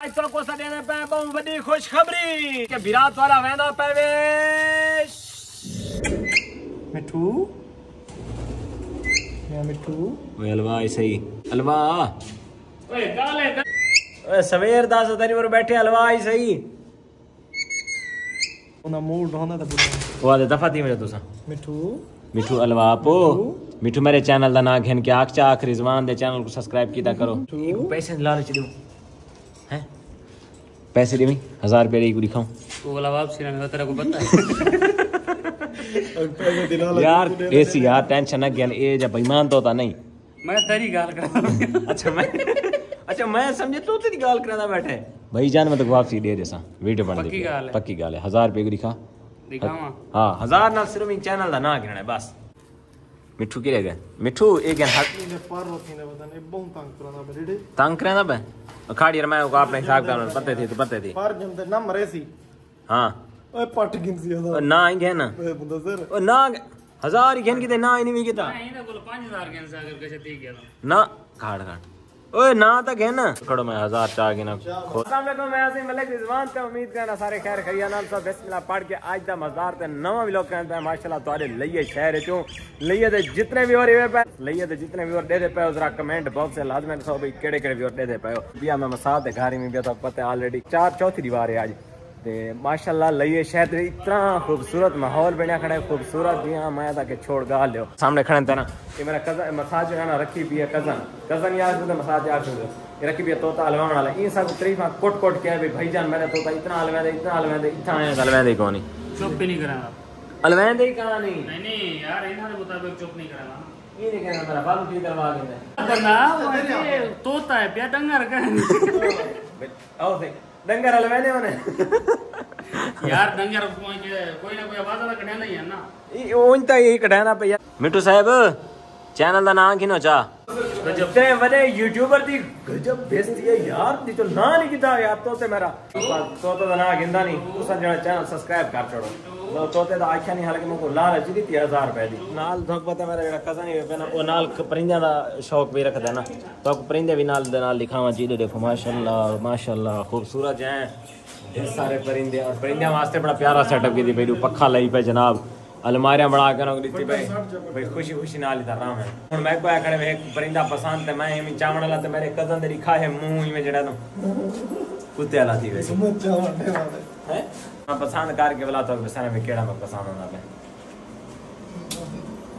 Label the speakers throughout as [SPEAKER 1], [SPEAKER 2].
[SPEAKER 1] ਅੱਜ ਤੋਂ ਕੋ ਸਾਡੇ ਨੇ ਪੈ ਬਹੁਤ ਵੱਡੀ ਖੁਸ਼ਖਬਰੀ ਕਿ ਵਿਰਾਟ ਵਾਲਾ ਵੈਂਦਾ ਪਵੇਸ਼
[SPEAKER 2] ਮਿੱਠੂ ਮੈਂ ਮਿੱਠੂ
[SPEAKER 1] ਓਏ ਹਲਵਾ ਹੀ ਸਹੀ ਹਲਵਾ ਓਏ ਕਾਲੇ ਓਏ ਸਵੇਰ ਦਾ ਸਦਰੀ ਵਰ ਬੈਠੇ ਹਲਵਾ ਹੀ ਸਹੀ
[SPEAKER 2] ਉਹਦਾ ਮੂਡ ਹੁੰਦਾ ਤਾਂ ਬੁੱਢਾ
[SPEAKER 1] ਉਹ ਆਦੇ ਦਫਾ ਤੀ ਮੇਰੇ ਤੁਸਾਂ
[SPEAKER 2] ਮਿੱਠੂ
[SPEAKER 1] मिठू अलवा पो मिठू मेरे चैनल का नाम घेन के आख चाख रिजवान दे चैनल को सब्सक्राइब किया करो
[SPEAKER 2] मिठू।
[SPEAKER 1] पैसे लालच दो हैं? पैसे दे भाई हज़ार रुपये दी दिखाऊँ।
[SPEAKER 3] वो वाला वापसी रहने तेरे को पता है।
[SPEAKER 1] यार ऐसी यार टेंशन ना ज्ञान ए जब बेईमान तो होता नहीं।
[SPEAKER 3] मैं तेरी गाल कर
[SPEAKER 1] अच्छा मैं अच्छा मैं समझे तू तेरी गाल कराना बैठे भाई जान मैं तो वापसी दे देसा वीडियो बन
[SPEAKER 3] पक्की गाल है।
[SPEAKER 1] पक्की गाल है हज़ार रुपये को दिखा।
[SPEAKER 3] दिखावा
[SPEAKER 1] हाँ हज़ार ना सिर्फ़ इन चैनल का ना गिरना है बस। मिठू के गे मिठू ए
[SPEAKER 2] गे हाथ ने पारो थीने बताने बहुत तंग करना बड़े
[SPEAKER 1] तंग करना बे खाड़ी मैं को आपने हिसाब का पते थी तो पते थी।
[SPEAKER 2] पर जम ना मरे सी।
[SPEAKER 1] हाँ।
[SPEAKER 2] ओए पट गिन
[SPEAKER 1] सी ना आई गे ना।
[SPEAKER 2] ओए बंदा सर।
[SPEAKER 1] ओ ना हज़ार गिन के ना आई नहीं
[SPEAKER 3] गिता ना 5000 गिन से अगर कैसे ठीक गया
[SPEAKER 1] ना काट काट ओए, ना तो है ना। खड़ो मैं हज़ार चाह के ना वालेकुम, मैं आसिम मलिक, रिजवान का उम्मीद करना सारे खैर खैया नाल सब बिस्मिल्लाह पढ़ के आज दा मज़दार ते नवा व्लॉग करन पे माशाल्लाह तोरे लिए शहर चो लिए ते जितने भी और पे लिए ते जितने भी और दे दे पे, जरा कमेंट बॉक्स से लाजमी सो भाई, केड़े केड़े भी और दे दे पे। बिया मैं मसाद घर में भी तो पता ऑलरेडी चार चौथी दीवार है आज। ते माशाल्लाह लइए शहर इतना खूबसूरत माहौल बनया खड़ा है खूबसूरत भी हाँ मैं ताकि छोड़ गा लियो। सामने खड़े तना ये मेरा कज़न मसाज ना रखी पी है कज़न। कज़न यार तो मसाज यार ये रखी पी है तोता हलवाण वाला। इन सब तरीफ कोट कोट के भाई भाई जान मेरा तोता इतना हलवा दे इतना हलवा दे इतना आया। हलवा दे कौन
[SPEAKER 3] चुप भी नहीं कराना
[SPEAKER 1] हलवा दे कहानी नहीं?
[SPEAKER 3] नहीं यार इनके मुताबिक चुप नहीं कराना
[SPEAKER 1] ये नहीं कहना मेरा बालू ठीक करवा
[SPEAKER 3] देना बना तोता है प्या डंगर
[SPEAKER 1] कर और देख। ਡੰਗਰ
[SPEAKER 3] હલવે ને ਯਾਰ ਡੰਗਰ ਕੋਈ ਨਾ ਕੋਈ ਆਵਾਜ਼ ਵਾਲਾ ਕੱਢਿਆ ਨਹੀਂ ਹੈ ਨਾ।
[SPEAKER 1] ਇਹ ਉਂਝ ਤਾਂ ਇਹ ਕਢਾਣਾ ਪਿਆ। ਮਿੱਟੂ ਸਾਹਿਬ ਚੈਨਲ ਦਾ ਨਾਮ ਕਿਨੋ ਚਾ? गजब। ते बने यूट्यूबर दी। गजब बेइज्जती है यार दी तो ना नहीं किदा यार तो ते मेरा। तो तो ना गिंदा नहीं तुसा जड़ा चैनल सब्सक्राइब कर छोड़ो। लो तो ते दा आख्या नहीं हालाँकि मुको लालच दी 3000 रुपए दी। नाल तो पता मेरा जड़ा कसा नहीं पे ना ओ नाल परिंदा दा शौक भी रखदा ना। तो परिंदे भी नाल दे नाल लिखावा जी देखो माशाल्लाह माशाल्लाह खूबसूरत है ढेर सारे परिंदे और परिंदे वास्ते बड़ा प्यारा सेटअप की दी भाई पखा लई पे जनाब। अलमारियाँ बड़ा करो रीति भाई। भाई खुशी खुशी ना लेता राम है। हुन मैं को आकड़े एक परिंदा पसंद है मैं इमी चावण वाला ते मेरे कज़न दे रिखा है मुँह में जड़ा तो। कुत्ते वाला थी वैसे
[SPEAKER 2] मुँह चावण वाला।
[SPEAKER 1] है? हैं मैं पसंद करके वाला तो बसाने में केड़ा में पसंद होना पे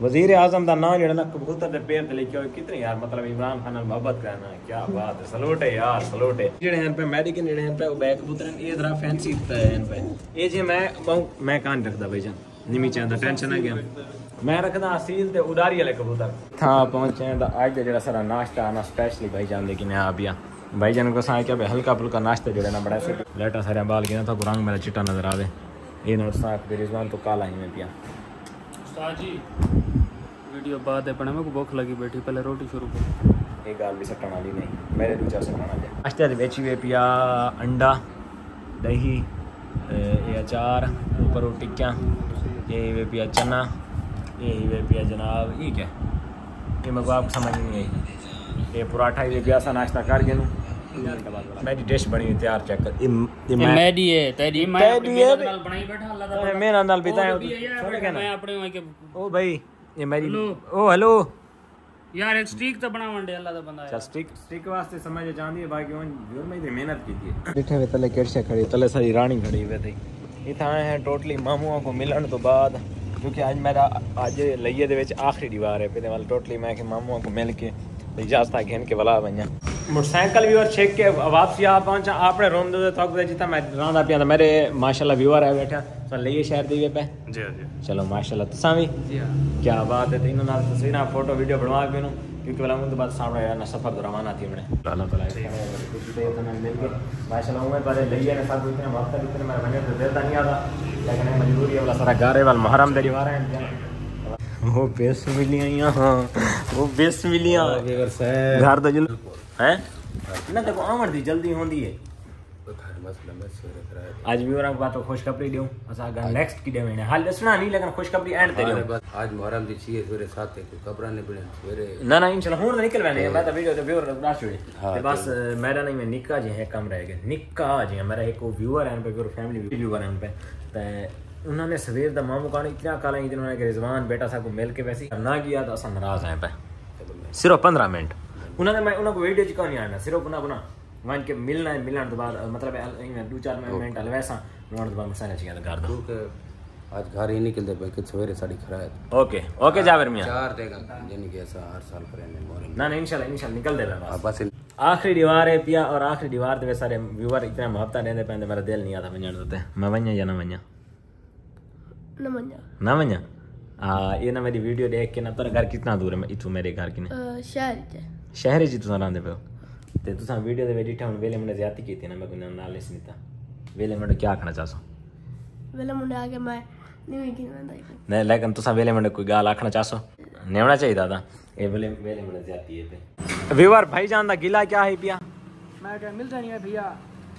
[SPEAKER 1] वज़ीर आज़म का ना जरा कबूतर के पेड़ लिखे हुए कितने यार मतलब इमरान खान मोहब्बत करना क्या बात है, सलूट है यार, सलूट। है जेड़े पे मेडिकल जेड़े पे वो बैक कबूतर ये जरा फैंसी पे ये मैं बहु मैं कान रखता भाई जान। निमी चाहंदा टेंशन है क्या। मैं रखदा असील तो उडारी वाले कबूतर। था पहुँचे तो आज का जेड़ा सारा नाश्ता आना स्पेशली भाई जान, लेकिन आ भी भाई जान को साया क्या हल्का फुल्का नाश्ता जेड़ा ना बड़ा लाइटा सारे बाल के ना तो रंग मेरा चिट्टा नज़र आवे। ये नोट साफ़ बेरोजगार तो कल आई मैं पिया।
[SPEAKER 3] जी वीडियो बाद है बने मेरे को भूख लगी बैठी पहले रोटी शुरू कर।
[SPEAKER 1] ये गाल भी सटण वाली नहीं मेरे दूजा सट्टा वाली नाश्ते बेची वे पिया अंडा दही ये अचार ऊपर रोटी क्या यही वे पिया चना यही वे पिया जनाब ये क्या? ये मेरे को आप समझ नहीं आई। ये पराठा ये पिया सा नाश्ता कर गेनु मेरी डिश बनी तैयार चेक कर। ये
[SPEAKER 3] मेरी है तेरी मैं मेरे नाल बनाई बैठा अल्लाह दा
[SPEAKER 1] मेरे नाल बिताया छोड़ के
[SPEAKER 3] मैं अपने
[SPEAKER 1] ओ भाई। ये मेरी
[SPEAKER 3] हेलो।
[SPEAKER 1] ओ हेलो।
[SPEAKER 3] यार एक स्टिक तो बना वंडे अल्लाह दा बंदा है
[SPEAKER 1] चल स्टिक स्टिक वास्ते समझ जानी है बाकी उन ज़ोर में ही मेहनत की थी। बैठे हुए तले किरसे खड़ी तले सारी रानी खड़ी हुई थी। इतना आए हैं टोटली मामुआ को मिलन तो बाद क्योंकि आज मेरा आज लइये दे विच आखिरी दीवार है फिर वाल टोटली मैं के मामुआ को मिल के इजाज़त घेन के वला बनिया मोटरसाइकिल भी और छेक के वापसी आ पहुँचा आपने रोम दे तक दे जितना मैं रांदा पिया मेरे माशाल्लाह व्यूअर है बैठा। तो लइये शहर दी पे
[SPEAKER 3] जी जी
[SPEAKER 1] चलो माशाल्लाह तुसा भी
[SPEAKER 3] जी हाँ
[SPEAKER 1] क्या बात है तीनों नाल तस्वीरें फोटो वीडियो बनवा के नु क्योंकि वाला मुझे बात सामने आया ना सफर तो रवाना थी हमने अल्लाह ताला खुशी से इतना मिल के माशाल्लाह उम्मीद पहले लइया ने सब इतने वक्त इतने मेरे बने तो देता नहीं आता लेकिन ये मजबूरी है वाला सारा गारे वाल मुहर्रम दे रिवार है वो बेस मिलियां यहाँ वो बेस मिलियां
[SPEAKER 4] ਵੀਰ ਸਾਹਿਬ
[SPEAKER 1] घर तो जल हैं ना देखो आमर दी जल्दी होंदी है आज भी और बात खुशखबरी ॾियूं असां अॻु नेक्स्ट की वञणा हाल दसना नहीं लेकिन खुशखबरी एंड ते
[SPEAKER 4] ॾियूं आज मोहरम जी छी सवेरे साथ है कोई खबरां नहीं बने सवेरे
[SPEAKER 1] ना ना इंशाल्लाह हुन निकल वेने मैं तो वीडियो ते व्यूअर ना
[SPEAKER 4] छोड़े
[SPEAKER 1] ते बस मेरा नहीं मैं निक्का जे है कम रह गए निका जे मेरा एक व्यूअर है पे व्यूअर फैमिली व्यूअर है पे ते उन्होंने सवेर दा मामू कान इतना काला इतना उन्होंने रिजवान बेटा सा को मिल के वैसे ना किया तो अस नाराज़ हैं पे सिर्फ़ 15 मिनट उन्होंने मैं उनको वीडियो जी कहानी आना सिर्फ़ बना बना वन के मिलना है मिलने तो बाद मतलब दो चार मिनट हल वैसा बनाने तो बाद मसाला चाहिए घर
[SPEAKER 4] का आज घर ही निकलते बल्कि सवेरे साड़ी खराब
[SPEAKER 1] ओके ओके जावेर मियाँ।
[SPEAKER 4] चार देगा यानी कि ऐसा हर साल पर
[SPEAKER 1] ना ना इंशाल्लाह इंशाल्लाह निकल दे बस।
[SPEAKER 4] बस
[SPEAKER 1] आखिरी दीवार है पिया और आखिरी दीवार दे सारे व्यूअर इतना मोहब्बत रहंदे पैंदे मेरा दिल नहीं आता वंजण ते मैं वंजा या ना वंजा
[SPEAKER 5] ना वंजा
[SPEAKER 1] ना वंजा आ ये ना मेरी वीडियो देख के ना तेरा घर कितना दूर है? इथू मेरे घर किने
[SPEAKER 5] शहर
[SPEAKER 1] शहर जी तू रहंदे पे ते तुसां वीडियो दे वेडिट हुन वेले मुंडे ज्यादा कीती ना मैं कोई नाल नहीं सुनीता वेले मुंडे क्या आखना चाहसो
[SPEAKER 5] वेले मुंडे आके मैं नहीं की मैं
[SPEAKER 1] नहीं लेकिन तुसां वेले मुंडे कोई गाल आखना चाहसो नहीं होना चाहिए दादा ये वेले वेले मुंडे ज्यादा है पे व्यूअर भाईजान दा गिला क्या है पिया
[SPEAKER 2] ਮੈਂ ਕਿਹਾ ਮਿਲਦਾ ਨਹੀਂ ਹੈ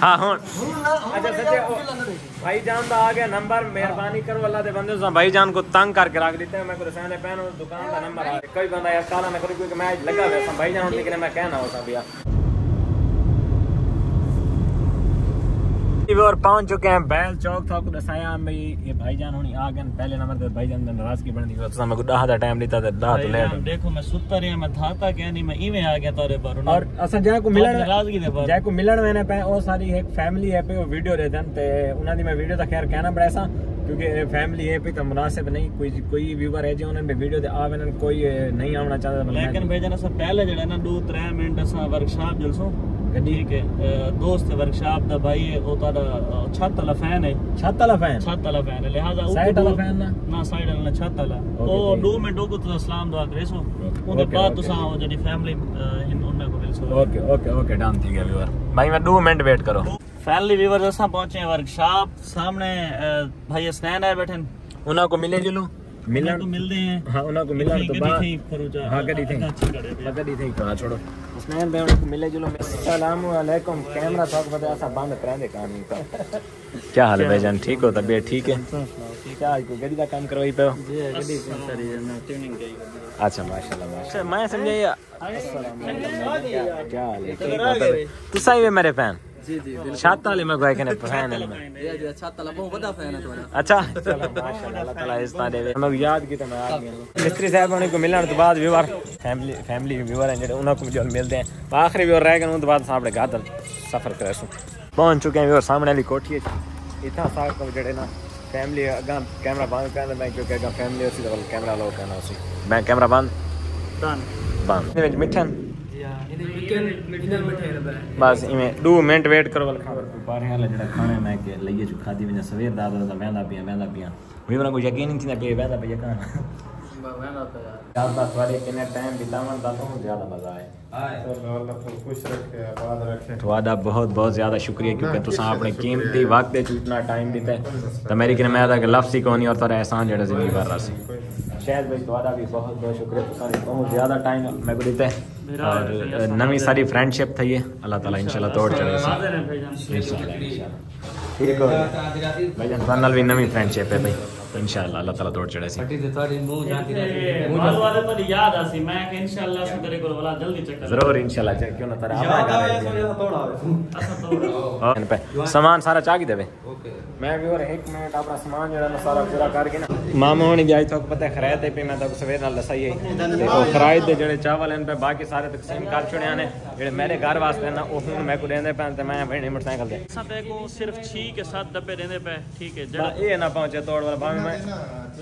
[SPEAKER 1] हाँ सच्चे ओ, भाईजान दा आ गया नंबर मेहरबानी करो अल्लाह दे बंदे भाई भाईजान को तंग करके रख देते हैं मैं को रसायन पहनो दुकान का नंबर आ कोई बंदा यार काला ना करो क्योंकि मैं लगा हुआ भाई भाईजान लेकिन मैं कहना होता भैया। और पहुँच चुके हैं बैल चौक था दसाया भाई ये भाईजान होनी आ गए पहले नंबर पे भाईजान ने नाराज़गी बन दी तो मैं गुडा दा टाइम लेता था दा तो लेट।
[SPEAKER 3] देखो मैं सुत्ता रहा मैं थाता के नहीं मैं इवें आ गया तारे पर
[SPEAKER 1] और असा जाय को मिलन
[SPEAKER 3] नाराज़गी दे पर।
[SPEAKER 1] जाय को मिलन मैंने पे ओ सारी एक फैमिली है पे वो वीडियो रे हैं ते उना दी मैं वीडियो तो खैर कहना पड़े ऐसा क्योंकि फैमिली है पे तो मुनासिब नहीं कोई कोई व्यूअर है जो उन्हें वीडियो दे आवे कोई नहीं आना चाहता
[SPEAKER 3] लेकिन भाईजान असा पहले जड़ा ना 2 3 मिनट असा वर्कशॉप जलसो ठीक है अ, दोस्त वर्कशॉप दा भाई है ਉਹ ਤੁਹਾਡਾ ਅ, ਛੱਤ ਵਾਲਾ ਫੈਨ ਹੈ
[SPEAKER 1] छत वाला फैन
[SPEAKER 3] ਛੱਤ ਵਾਲਾ ਫੈਨ ਹੈ ਲਿਹਾਜ਼ਾ ਉਹ
[SPEAKER 1] ਸਾਈਡ ਵਾਲਾ ਫੈਨ ਨਾ
[SPEAKER 3] ਨਾ ਸਾਈਡ ਵਾਲਾ ਨਾ ਛੱਤ ਵਾਲਾ
[SPEAKER 1] Okay,
[SPEAKER 3] ਉਹ
[SPEAKER 1] ਠੀਕ।
[SPEAKER 3] 2 ਮਿੰਟ ਉਹ ਤੁਸੀਂ ਸਲਾਮ ਦੁਆ ਕਰੇ ਸੋ ਉਹਦੇ
[SPEAKER 1] Okay,
[SPEAKER 3] ਬਾਅਦ
[SPEAKER 1] okay.
[SPEAKER 3] ਤੁਸੀਂ ਉਹ ਜਿਹੜੀ ਫੈਮਿਲੀ ਹਿੰਦ ਉਹਨਾਂ ਕੋਲ ਮਿਲ so
[SPEAKER 1] okay okay okay done ठीक है व्यूअर भाई मैं 2 मिनट वेट करो
[SPEAKER 3] फैमिली व्यूअर्स असां पहुंचे हैं वर्कशॉप सामने अ, भाई हसनैन आए बैठे हैं
[SPEAKER 1] ਉਹਨਾਂ को मिले जुलो
[SPEAKER 3] तो मिलते हैं।
[SPEAKER 1] हाँ उन्हें को मिलन तो बाद
[SPEAKER 3] फरूजा
[SPEAKER 1] हाँ कड़ी थी। मैं कड़ी थी। कहाँ छोड़ो। उसने भाई उनको मिले जुलो अस्सलाम वालेकुम। कैमरा थोक बता ऐसा बंद करा दे कानून का। क्या हाल है भाईजान ठीक हो? तबीयत ठीक है? क्या आज कोई गड्डी का काम करवाई पे हो? अच्छा माशाल्लाह माशाल्लाह। मैं समझे ये क्या हाल है? ठीक हो। तू सही है मेरे फ़ैन?
[SPEAKER 2] जी जी
[SPEAKER 1] छत वाले में गए कने फाइनल में
[SPEAKER 2] जी जी छत वाला बहुत बड़ा फ़ैन है तुम्हारा।
[SPEAKER 1] अच्छा। चलो माशाल्लाह अल्लाह ताला इस्ता देवे मैं याद की तो मैं आ गया मिस्त्री साहब ने को मिलन तो बाद व्यूअर फैमिली फैमिली व्यूअर हैं जेड़े उना को जो मिलते हैं। आखिरी व्यूअर रह गए उन तो बाद सामने गादल सफ़र करे सु। पहुँच चुके हैं व्यूअर सामने वाली कोठी है इतना साहब को जेड़े ना फैमिली अगा कैमरा बंद कर मैं क्योंकि अगा फैमिली उसी कैमरा लो कहना उसी मैं कैमरा बंद। बंद। बंद। मिठन ਬਸ ਇਵੇਂ 2 ਮਿੰਟ ਵੇਟ ਕਰੋ ਵਲ ਖਾਵਰ ਬਾਹਰ ਹਾਲ ਜਿਹੜਾ ਖਾਣਾ ਮੈਂ ਕਿ ਲਈਏ ਚੁ ਖਾਦੀ ਵੀ ਸਵੇਰ ਦਾ ਦਾ ਮਹਿੰਦਾ ਪਿਆ ਮਹਿੰਦਾ ਪਿਆ ਵੀ ਉਹਨਾਂ ਕੋਈ ਯਕੀਨ ਨਹੀਂ ਸੀ ਨਾ ਪੇ ਬਹਿਦਾ ਪਿਆ ਖਾਣਾ ज्यादा थोड़े किन्ने टाइम बितावन दा तो ज्यादा मजा आए
[SPEAKER 2] खुश रखे आबाद रखे
[SPEAKER 1] ਤੁਹਾਡਾ ਬਹੁਤ ਬਹੁਤ ਜ਼ਿਆਦਾ ਸ਼ੁਕਰੀਆ ਕਿਉਂਕਿ ਤੁਸੀਂ ਆਪਣੇ ਕੀਮਤੀ ਵਕਤ ਵਿੱਚ ਇਤਨਾ ਟਾਈਮ ਦਿੱਤਾ ਹੈ। ਤਾਂ ਮੇਰੀ ਕਿ ਮੈਂ ਤਾਂ ਕਿ ਲਫ਼ਜ਼ ਹੀ ਕੋਈ ਨਹੀਂ ਔਰ ਤੁਹਾਡਾ ਇਹਸਾਨ ਜਿਹੜਾ ਜ਼ਿੰਦਗੀ ਭਰ ਰਹਾ ਸੀ ਸ਼ਾਇਦ ਭਾਈ ਤੁਹਾਡਾ ਵੀ ਬਹੁਤ ਬਹੁਤ ਸ਼ੁਕਰੀਆ ਤੁਸੀਂ ਬਹੁਤ ਜ਼ਿਆਦਾ ਟਾਈਮ ਮੇਰੇ को ਦਿੱਤਾ है और नवी सारी फ्रेंडशिप थी है अल्लाह ताला इंशाल्लाह तोड़ चढ़े
[SPEAKER 3] हाजिर हैं भाईजान
[SPEAKER 1] इंशाल्लाह इंशाल्लाह ठीक हो भाईजान तुहां नाल भी नवी फ्रेंडशिप है भाई तो इंशाल्लाह अल्लाह ताला तोड़ चढ़े सी ज़रूर इंशाल्लाह चेक क्यों ना तारा
[SPEAKER 3] याद आवे
[SPEAKER 1] अच्छा, हाँ, सामान सारा चागी देवे। मैं भी और 1 मिनट अपना सामान जेड़ा ना सारा पूरा करके ना। मामा होनी जाई तो पता खराय ते पे मैं तो सवेर नाल लसाई है ते खराय दे जेड़े चावल हैं पे बाकी सारे तकसीम कर छुड़े ने। जेड़े मेरे घर वास्ते ना ओ हुन मैं को देंदे पे ते मैं भेणे मोटरसाइकिल दे।
[SPEAKER 3] साथे को सिर्फ़ 6 के साथ डब्बे देंदे
[SPEAKER 1] पे
[SPEAKER 3] ठीक
[SPEAKER 1] है जेड़ा ए ना पहुँचे तोड़ वाला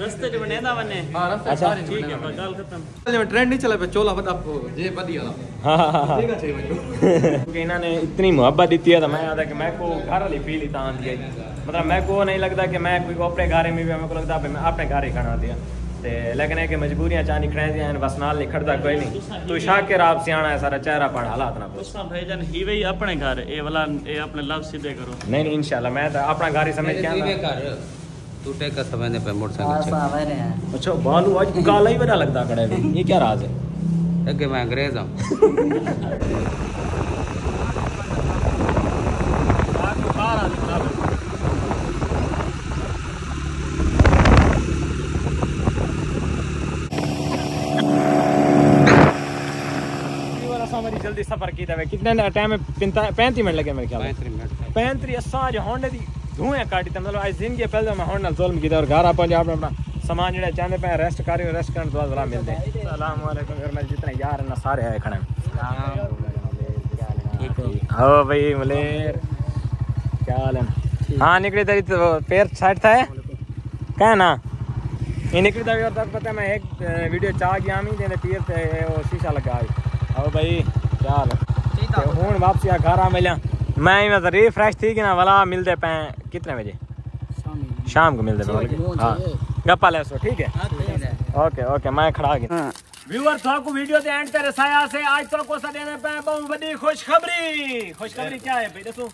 [SPEAKER 3] रस्ते बनेदा
[SPEAKER 2] हाँ रास्ते
[SPEAKER 1] अच्छा।
[SPEAKER 2] सारे
[SPEAKER 3] ठीक है बस गल खत्म।
[SPEAKER 2] में ट्रेंड नहीं चला पे चोला बता आपको जे बदी वाला
[SPEAKER 1] हाँ हाँ हाँ।
[SPEAKER 2] ठीक है
[SPEAKER 1] क्योंकि इन्होंने इतनी मोहब्बत दी है तो मैं आता कि मैं को घर वाली फील ही तान दी है। मतलब मैं को नहीं लगता कि मैं कोई अपने घर में भी मेरे को लगता है मैं अपने घर ही खाना दिया। ते लेकिन है कि मजबूरियाँ चाह निकले दियाँ बस नाल निखड़दा कोई नहीं तू शाकिर आप सियाना है सारा चेहरा पण हालात ना
[SPEAKER 3] भाईजान ही वही अपने घर ए वाला ए अपने लव सीधे करो।
[SPEAKER 1] नहीं नहीं इंशाल्लाह मैं तो अपना घर ही समझ के
[SPEAKER 4] मेरे तू टेक का समय पे मोटरसाइकिल चल
[SPEAKER 1] अच्छा बालू आज काला ही बड़ा लगता खड़े भी ये क्या राज है?
[SPEAKER 4] अगे मैं अंग्रेज़ हूँ?
[SPEAKER 1] जल्दी सफ़र किया कितने टाइम में पैंतीस मिनट लगे मेरे ख्याल में
[SPEAKER 4] पैंतीस मिनट।
[SPEAKER 1] पैंतरी असा जो होंडे दी। धुएँ काटी मतलब आज ज़िंदगी पहले मैं होंडे जुल्म कीता और घर पहुँचे आपने अपना सामान जेड़ा चाहते पे रेस्ट कर रेस्ट करने बाद मिलते हैं जितने यार हैं ना सारे है खड़े हो भाई मलेर क्या हाल है हाँ निकली तेरी तो पैर साइड था है क्या ना ये निकली था और तक पता है मैं एक वीडियो चाह गया मी तेरे पीर ते वो शीशा लगा है हो भाई क्या हाल है हुन वापसी आ घर आ मिलिया मैं इधर रिफ्रेश थी कि ना वाला मिलते पे कितने बजे? शाम को मिलते हाँ गप्पा ले ठीक है? ओके ओके मैं खड़ा गया व्यूअर तो आपको वीडियो दे एंड तेरे साया से आज तो को सा देने पे बहुत बड़ी खुशखबरी। खुशखबरी क्या है भाई दसो?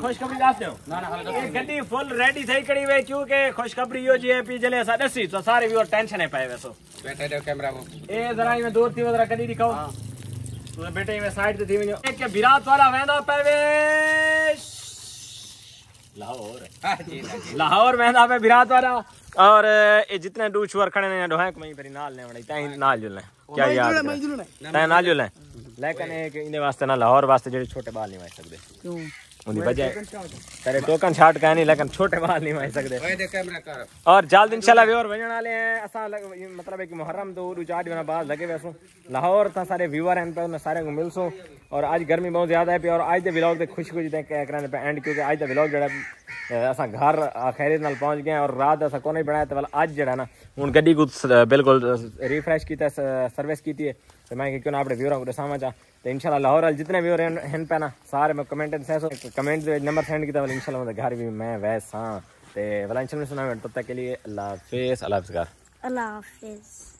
[SPEAKER 1] खुशखबरी खुशखबरी यो जी है पी जले सा टेंशन पाए वैसो। दूर थी जरा दिखाओ। तो बेटे में साइड ते थी वञो के विराट वाला वेंदा परवेश लाहौर लाहौर वेंदा पे विराट वाला। और ये जितने डू छुअर खड़े ने डोहे को मई परी नाल ने वणी ताई नाल जुलने क्या यार ताई नाल जुलने लेकिन एक इने वास्ते ना लाहौर वास्ते जेडे छोटे बाल नहीं वाई सकदे। क्यों? उनकी वजह तेरे टोकन छाट का नहीं लेकिन छोटे बाल नहीं
[SPEAKER 4] दे कैमरा कर।
[SPEAKER 1] और जल्द इंशाल्लाह व्यूअर वजण वाले हैं। असा लग, मतलब है कि मुहर्रम तो दो चार दिन बाद लगे वैसो लाहौर था सारे व्यूअर हैं पे सारे को मिलसो और आज गर्मी बहुत ज़्यादा है पे और आज दे व्लॉग ते खुश खुश के कराने पे एंड क्योंकि आज दे व्लॉग जड़ा असा घर खैरियत नाल पहुँच गए और रात असा कोने बनाया ते वाला आज जड़ा ना हुन गड्डी को बिल्कुल रिफ्रेश कीता सर्विस कीती है। तो मैं क्यों ना अपने व्यूअर को दसावा चा। तो इंशाल्लाह लाहौर जितने व्यूअर हैं हैं पे ना, सारे मैं कमेंट कमेंट नंबर सेंड किया वाला इंशाल्लाह मेरे घर भी मैं वैसा तो वाला इंशाल्लाह सुना तब तक के लिए अल्लाह हाफिज़ अल्लाह हाफिज़
[SPEAKER 5] अल्लाह हाफिज।